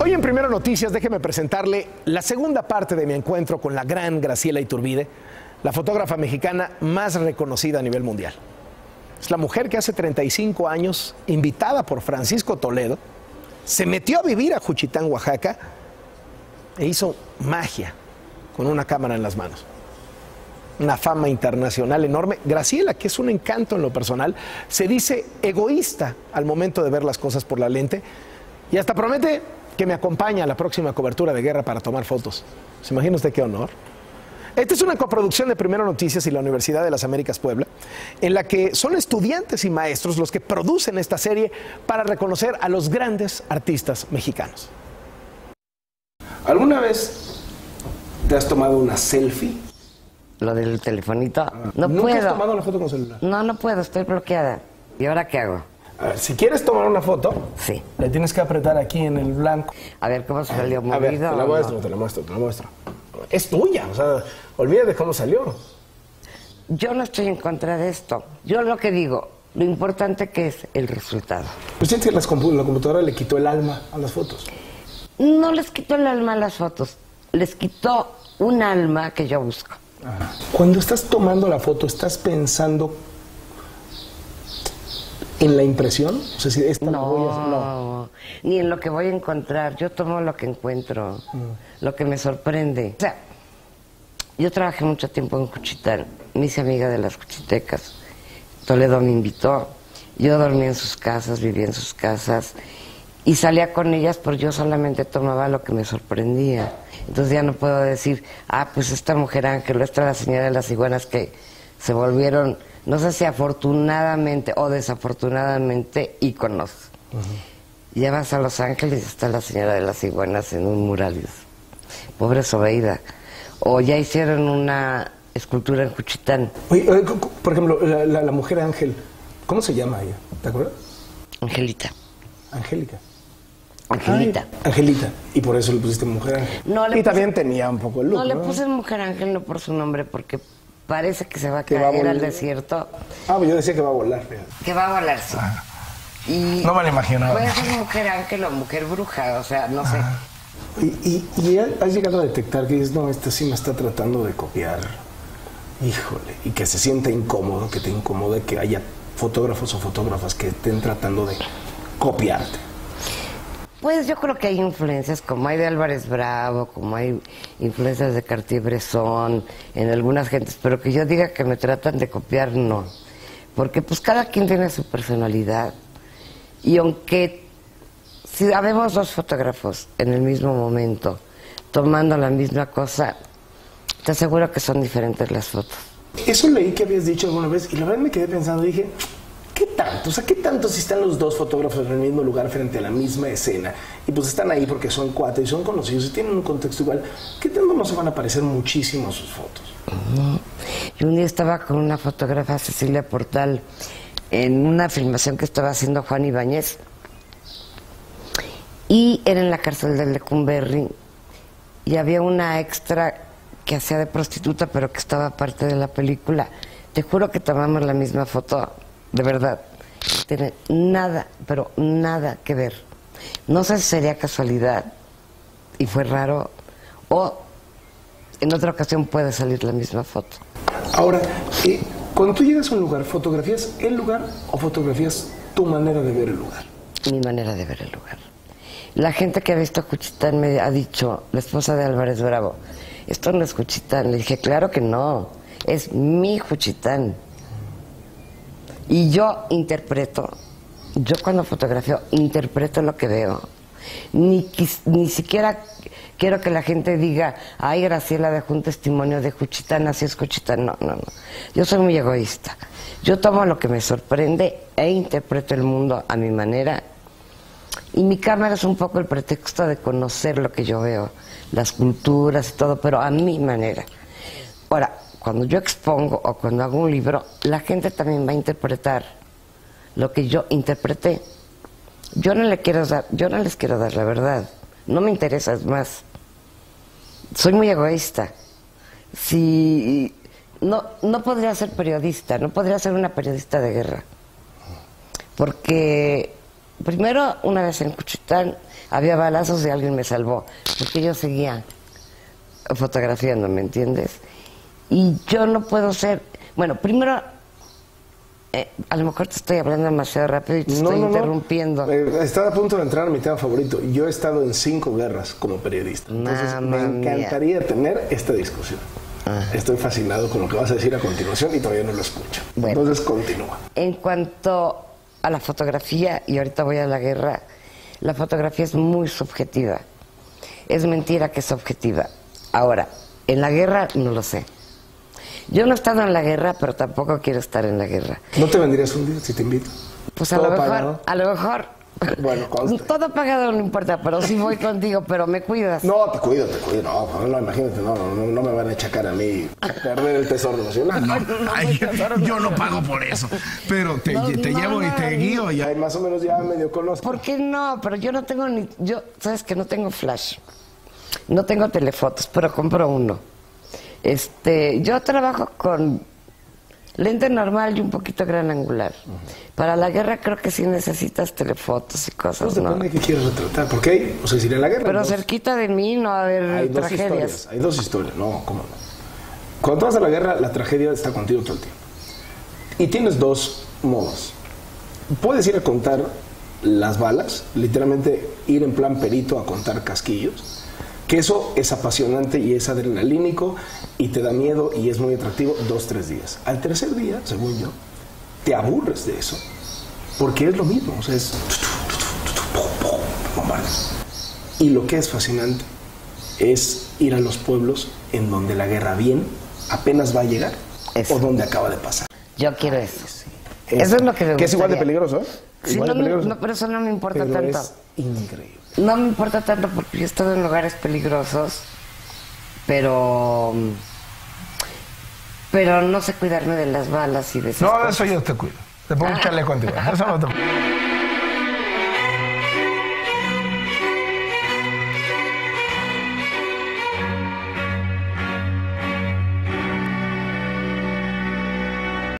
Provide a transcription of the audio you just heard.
Hoy en Primero Noticias, déjeme presentarle la segunda parte de mi encuentro con la gran Graciela Iturbide, la fotógrafa mexicana más reconocida a nivel mundial. Es la mujer que hace 35 años, invitada por Francisco Toledo, se metió a vivir a Juchitán, Oaxaca, e hizo magia con una cámara en las manos. Una fama internacional enorme. Graciela, que es un encanto en lo personal, se dice egoísta al momento de ver las cosas por la lente y hasta promete que me acompaña a la próxima cobertura de guerra para tomar fotos. ¿Se imagina usted qué honor? Esta es una coproducción de Primero Noticias y la Universidad de las Américas Puebla, en la que son estudiantes y maestros los que producen esta serie para reconocer a los grandes artistas mexicanos. ¿Alguna vez te has tomado una selfie? Lo del telefonito. no ¿Nunca puedo. has tomado una foto con celular? No, no puedo, estoy bloqueada. ¿Y ahora qué hago? A ver, si quieres tomar una foto, Sí. le tienes que apretar aquí en el blanco. A ver cómo salió movido. A ver, te la muestro, no? te la muestro, te la muestro. Es tuya, o sea, olvídate cómo salió. Yo no estoy en contra de esto. Yo lo que digo, lo importante que es el resultado. Pues sientes que las compu- la computadora le quitó el alma a las fotos. No les quitó el alma a las fotos, les quitó un alma que yo busco. Cuando estás tomando la foto, ¿estás pensando en la impresión? O sea, si esta voy a No, ni en lo que voy a encontrar. Yo tomo lo que encuentro, Mm. lo que me sorprende. O sea, yo trabajé mucho tiempo en Cuchitán, me hice amiga de las cuchitecas. Toledo me invitó, yo dormía en sus casas, vivía en sus casas y salía con ellas, pero yo solamente tomaba lo que me sorprendía. Entonces ya no puedo decir, ah, pues esta mujer ángel, esta la señora de las iguanas que se volvieron, no sé si afortunadamente o desafortunadamente, íconos. Ya vas a Los Ángeles y está la señora de las iguanas en un mural. Pobre Sobeida. O ya hicieron una escultura en Juchitán, Oye, cu- por ejemplo, la, la- la mujer ángel, ¿cómo se llama ella? ¿Te acuerdas? Angelita. Angélica. Angelita. Ay, Angelita. Y por eso le pusiste mujer ángel. No, le y también tenía un poco el look, No le ¿no? puse mujer ángel no por su nombre, porque parece que se va a Que va a caer al volar. desierto, Ah, pues yo decía que va a volar. que va a volarse. Y No me lo imaginaba. Puede ser mujer ángel o mujer bruja, o sea, no sé. Y, y, y has llegado a detectar que dices, no, este sí me está tratando de copiar. Híjole. Y que se sienta incómodo, que te incomode que haya fotógrafos o fotógrafas que estén tratando de copiarte. Pues yo creo que hay influencias, como hay de Álvarez Bravo, como hay influencias de Cartier-Bresson, en algunas gentes, pero que yo diga que me tratan de copiar, no. Porque pues cada quien tiene su personalidad. Y aunque si habemos dos fotógrafos en el mismo momento, tomando la misma cosa, te aseguro que son diferentes las fotos. Eso leí que habías dicho alguna vez y la verdad me quedé pensando, dije, ¿qué tanto? O sea, ¿qué tanto si están los dos fotógrafos en el mismo lugar frente a la misma escena? Y pues están ahí porque son cuates y son conocidos y tienen un contexto igual. ¿Qué tanto no se van a parecer muchísimo sus fotos? Y un día estaba con una fotógrafa, Cecilia Portal, en una filmación que estaba haciendo Juan Ibáñez. Y era en la cárcel de Lecumberri. Y había una extra que hacía de prostituta, pero que estaba parte de la película. Te juro que tomamos la misma foto, de verdad. Tiene nada, pero nada que ver. No sé si sería casualidad y fue raro, o en otra ocasión puede salir la misma foto. Ahora, eh, cuando tú llegas a un lugar, ¿fotografías el lugar o fotografías tu manera de ver el lugar? mi manera de ver el lugar. La gente que ha visto Juchitán me ha dicho, la esposa de Álvarez Bravo, esto no es Juchitán. Le dije, claro que no, es mi Juchitán. Y yo interpreto, yo cuando fotografío, interpreto lo que veo. Ni, ni siquiera quiero que la gente diga, ay, Graciela dejó un testimonio de Juchitán, así es Juchitán. No, no, no. Yo soy muy egoísta. Yo tomo lo que me sorprende e interpreto el mundo a mi manera. Y mi cámara es un poco el pretexto de conocer lo que yo veo, las culturas y todo, pero a mi manera. Ahora, cuando yo expongo o cuando hago un libro, la gente también va a interpretar lo que yo interpreté. Yo no le quiero dar, yo no les quiero dar la verdad. No me interesa, es más. Soy muy egoísta. Si no, no podría ser periodista, no podría ser una periodista de guerra. Porque primero, una vez en Cuchitán, había balazos y alguien me salvó, porque yo seguía fotografiando, ¿me entiendes? Y yo no puedo ser, bueno, primero, eh, a lo mejor te estoy hablando demasiado rápido y te estoy interrumpiendo. Eh, estaba a punto de entrar a mi tema favorito. Yo he estado en cinco guerras como periodista. Entonces me encantaría tener esta discusión. Ah. Estoy fascinado con lo que vas a decir a continuación y todavía no lo escucho. Entonces continúa. En cuanto a la fotografía, y ahorita voy a la guerra, la fotografía es muy subjetiva. Es mentira que es objetiva. Ahora, en la guerra no lo sé. Yo no he estado en la guerra, pero tampoco quiero estar en la guerra. ¿No te vendrías un día si te invito? Pues a lo mejor, a lo mejor bueno, Todo pagado no importa, pero sí voy contigo, pero me cuidas. No, te cuido, te cuido. No, no imagínate, no, no, no me van a echacar a mí perder el tesoro nacional. yo no pago por eso. Pero te, te llevo y te guío y más o menos ya medio conozco. ¿Por qué no? Pero yo no tengo ni. Yo, sabes que no tengo flash. No tengo telefotos, pero compro uno. Este, yo trabajo con Lente normal y un poquito gran angular. Para la guerra creo que sí necesitas telefotos y cosas, pues ¿no? qué quieres retratar, porque hay, o sea, si en la guerra... Pero cerquita de mí no va a haber hay tragedias. Dos historias, hay dos historias, no, ¿cómo no? Cuando vas a la guerra, la tragedia está contigo todo el tiempo. Y tienes dos modos. Puedes ir a contar las balas, literalmente ir en plan perito a contar casquillos, que eso es apasionante y es adrenalínico y te da miedo y es muy atractivo dos, tres días. Al tercer día, según yo, te aburres de eso, porque es lo mismo, o sea, es... Y lo que es fascinante es ir a los pueblos en donde la guerra bien apenas va a llegar o donde acaba de pasar. Yo quiero eso. eso es lo que me Que es igual de peligroso, ¿eh? Sí, no, pero eso no me importa tanto. Es increíble. No me importa tanto porque yo he estado en lugares peligrosos, pero pero no sé cuidarme de las balas y de esas No, eso yo te cuido. Te pongo un chaleco contigo. Eso no te